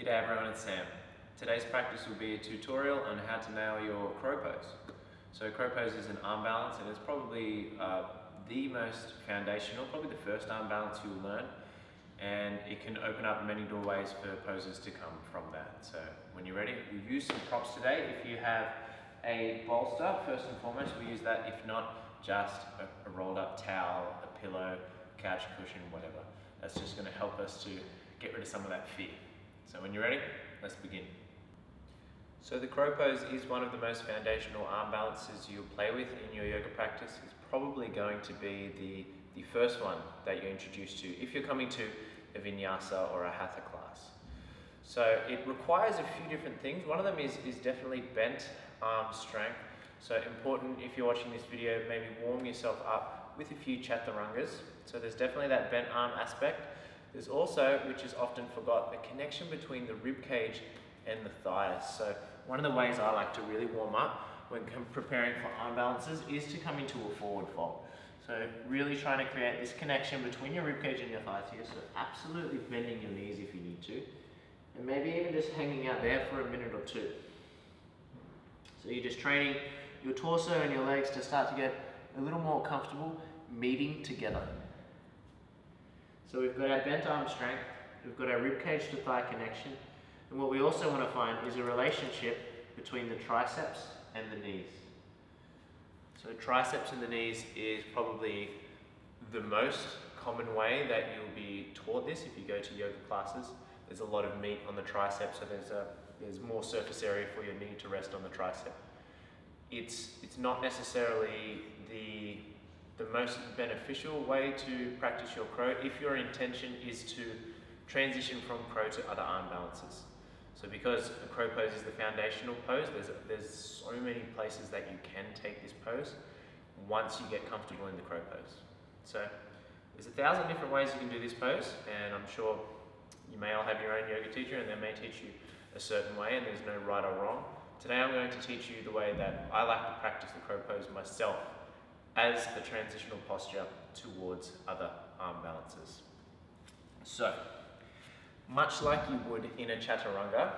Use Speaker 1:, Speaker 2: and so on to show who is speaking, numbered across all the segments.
Speaker 1: G'day everyone, it's Sam. Today's practice will be a tutorial on how to nail your crow pose. So crow pose is an arm balance and it's probably uh, the most foundational, probably the first arm balance you'll learn and it can open up many doorways for poses to come from that. So when you're ready, we'll use some props today. If you have a bolster, first and foremost, we'll use that. If not, just a, a rolled up towel, a pillow, couch cushion, whatever. That's just gonna help us to get rid of some of that fear. So when you're ready, let's begin. So the crow pose is one of the most foundational arm balances you'll play with in your yoga practice. It's probably going to be the, the first one that you're introduced to if you're coming to a vinyasa or a hatha class. So it requires a few different things. One of them is, is definitely bent arm strength. So important if you're watching this video, maybe warm yourself up with a few chaturangas. So there's definitely that bent arm aspect. There's also, which is often forgot, the connection between the rib cage and the thighs. So one of the ways I like to really warm up when preparing for arm balances is to come into a forward fold. So really trying to create this connection between your ribcage and your thighs here. So absolutely bending your knees if you need to. And maybe even just hanging out there for a minute or two. So you're just training your torso and your legs to start to get a little more comfortable meeting together. So we've got our bent arm strength, we've got our ribcage to thigh connection, and what we also want to find is a relationship between the triceps and the knees. So triceps and the knees is probably the most common way that you'll be taught this if you go to yoga classes. There's a lot of meat on the tricep, so there's a there's more surface area for your knee to rest on the tricep. It's it's not necessarily the the most beneficial way to practice your crow if your intention is to transition from crow to other arm balances. So because a crow pose is the foundational pose, there's, there's so many places that you can take this pose once you get comfortable in the crow pose. So there's a thousand different ways you can do this pose, and I'm sure you may all have your own yoga teacher and they may teach you a certain way and there's no right or wrong. Today I'm going to teach you the way that I like to practice the crow pose myself as the transitional posture towards other arm balances. So, much like you would in a chaturanga,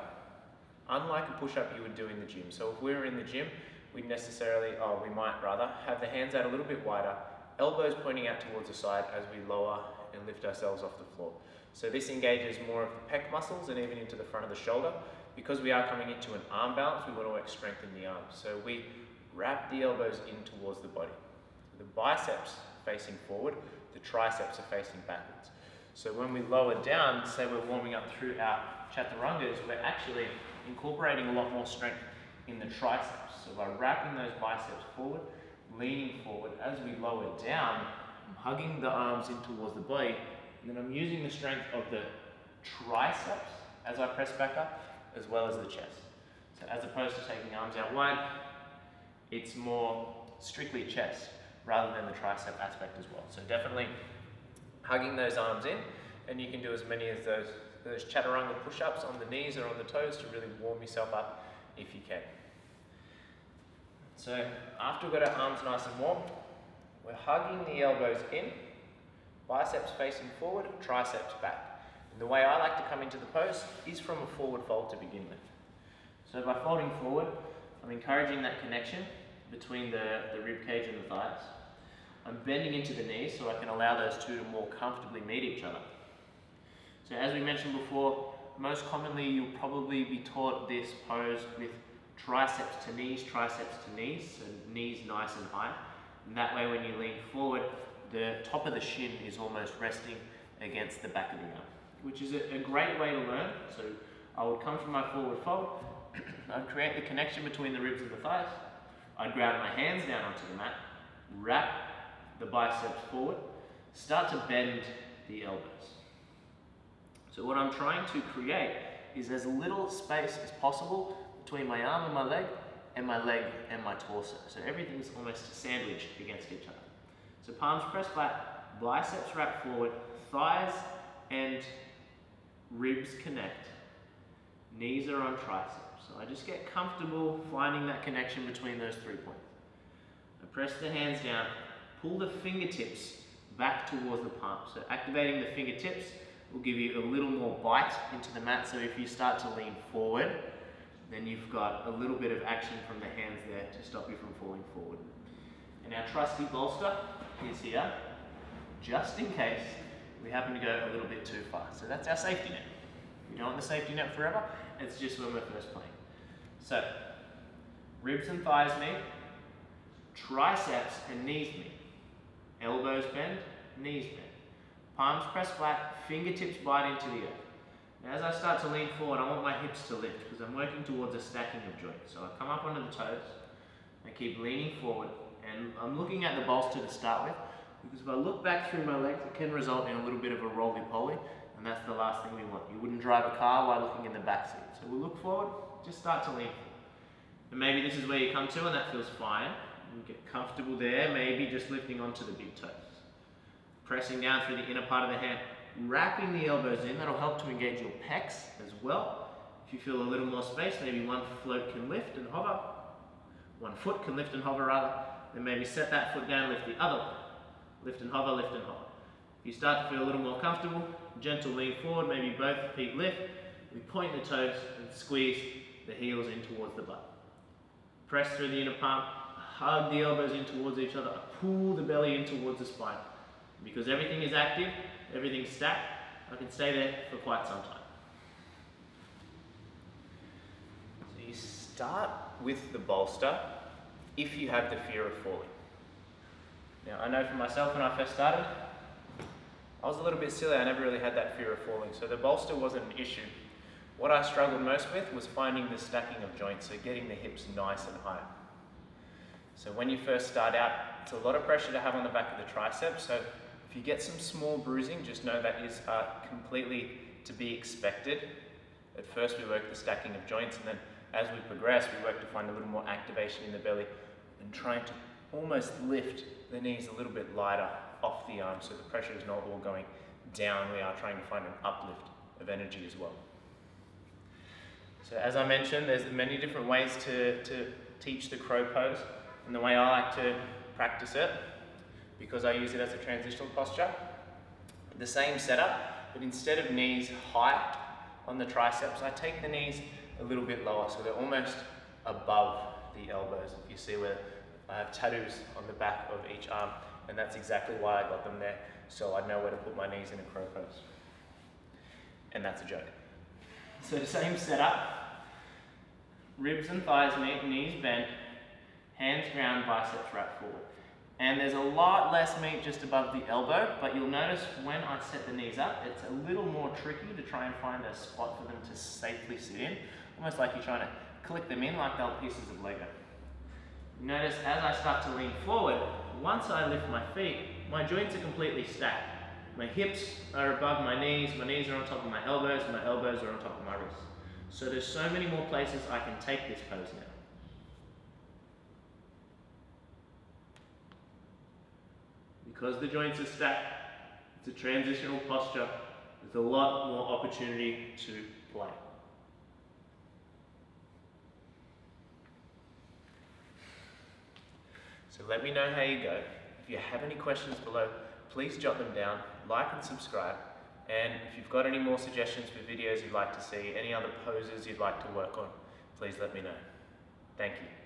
Speaker 1: unlike a push-up you would do in the gym. So if we were in the gym, we'd necessarily, oh, we might rather, have the hands out a little bit wider, elbows pointing out towards the side as we lower and lift ourselves off the floor. So this engages more of the pec muscles and even into the front of the shoulder. Because we are coming into an arm balance, we want to strengthen the arms. So we wrap the elbows in towards the body. The biceps facing forward, the triceps are facing backwards. So when we lower down, say we're warming up through our chaturangas, we're actually incorporating a lot more strength in the triceps. So by wrapping those biceps forward, leaning forward, as we lower down, I'm hugging the arms in towards the body, and then I'm using the strength of the triceps as I press back up, as well as the chest. So as opposed to taking arms out wide, it's more strictly chest rather than the tricep aspect as well. So definitely hugging those arms in, and you can do as many of those, those chaturanga push-ups on the knees or on the toes to really warm yourself up if you can. So after we've got our arms nice and warm, we're hugging the elbows in, biceps facing forward, triceps back. And the way I like to come into the pose is from a forward fold to begin with. So by folding forward, I'm encouraging that connection between the, the rib cage and the thighs. I'm bending into the knees so I can allow those two to more comfortably meet each other. So as we mentioned before, most commonly you'll probably be taught this pose with triceps to knees, triceps to knees, so knees nice and high. And that way when you lean forward, the top of the shin is almost resting against the back of the arm, which is a, a great way to learn. So I would come from my forward fold, I'd create the connection between the ribs and the thighs, I'd ground my hands down onto the mat, wrap the biceps forward, start to bend the elbows. So what I'm trying to create is as little space as possible between my arm and my leg, and my leg and my torso. So everything's almost sandwiched against each other. So palms press flat, biceps wrap forward, thighs and ribs connect, knees are on triceps. So I just get comfortable finding that connection between those three points. I press the hands down, pull the fingertips back towards the palm. So activating the fingertips
Speaker 2: will give you a little more bite into the mat. So if you start to lean forward, then you've got a little bit of action from the hands there to stop you from falling forward. And our trusty bolster is here, just in case we happen to go a little bit too far. So that's our safety net. We don't want the safety net forever, it's just when we're first playing. So, ribs and thighs meet, triceps and knees meet. Elbows bend, knees bend. Palms press flat, fingertips bite into the earth. Now as I start to lean forward, I want my hips to lift because I'm working towards a stacking of joints. So I come up onto the toes, I keep leaning forward, and I'm looking at the bolster to start with, because if I look back through my legs, it can result in a little bit of a roly-poly, and that's the last thing we want. You wouldn't drive a car while looking in the back seat. So we'll look forward, just start to lean forward. And maybe this is where you come to and that feels fine. You get comfortable there, maybe just lifting onto the big toes. Pressing down through the inner part of the hand, wrapping the elbows in, that'll help to engage your pecs as well. If you feel a little more space, maybe one float can lift and hover. One foot can lift and hover rather. Then maybe set that foot down, lift the other one. Lift and hover, lift and hover. You start to feel a little more comfortable, gentle lean forward, maybe both feet lift. We point the toes and squeeze the heels in towards the butt. Press through the inner palm, hug the elbows in towards each other, pull the belly in towards the spine. Because everything is active, everything's stacked, I can stay there for quite some time.
Speaker 1: So you start with the bolster if you have the fear of falling. Now I know for myself when I first started, I was a little bit silly, I never really had that fear of falling, so the bolster wasn't an issue. What I struggled most with was finding the stacking of joints, so getting the hips nice and high. So when you first start out, it's a lot of pressure to have on the back of the triceps, so if you get some small bruising, just know that is uh, completely to be expected. At first we work the stacking of joints and then as we progress we work to find a little more activation in the belly and trying to almost lift the knees a little bit lighter off the arm, so the pressure is not all going down. We are trying to find an uplift of energy as well. So as I mentioned, there's many different ways to, to teach the crow pose and the way I like to practice it because I use it as a transitional posture. The same setup, but instead of knees high on the triceps, I take the knees a little bit lower, so they're almost above the elbows. You see where I have tattoos on the back of each arm, and that's exactly why I got them there, so I know where to put my knees in a crow pose. And that's a joke.
Speaker 2: So the same setup, ribs and thighs meet, knees bent, hands ground, biceps wrap forward. And there's a lot less meat just above the elbow, but you'll notice when I set the knees up, it's a little more tricky to try and find a spot for them to safely sit in, almost like you're trying to click them in like they're pieces of Lego. Notice as I start to lean forward, once I lift my feet, my joints are completely stacked. My hips are above my knees, my knees are on top of my elbows, my elbows are on top of my wrists. So there's so many more places I can take this pose now. Because the joints are stacked, it's a transitional posture, there's a lot more opportunity to play.
Speaker 1: So let me know how you go. If you have any questions below, please jot them down, like and subscribe. And if you've got any more suggestions for videos you'd like to see, any other poses you'd like to work on, please let me know. Thank you.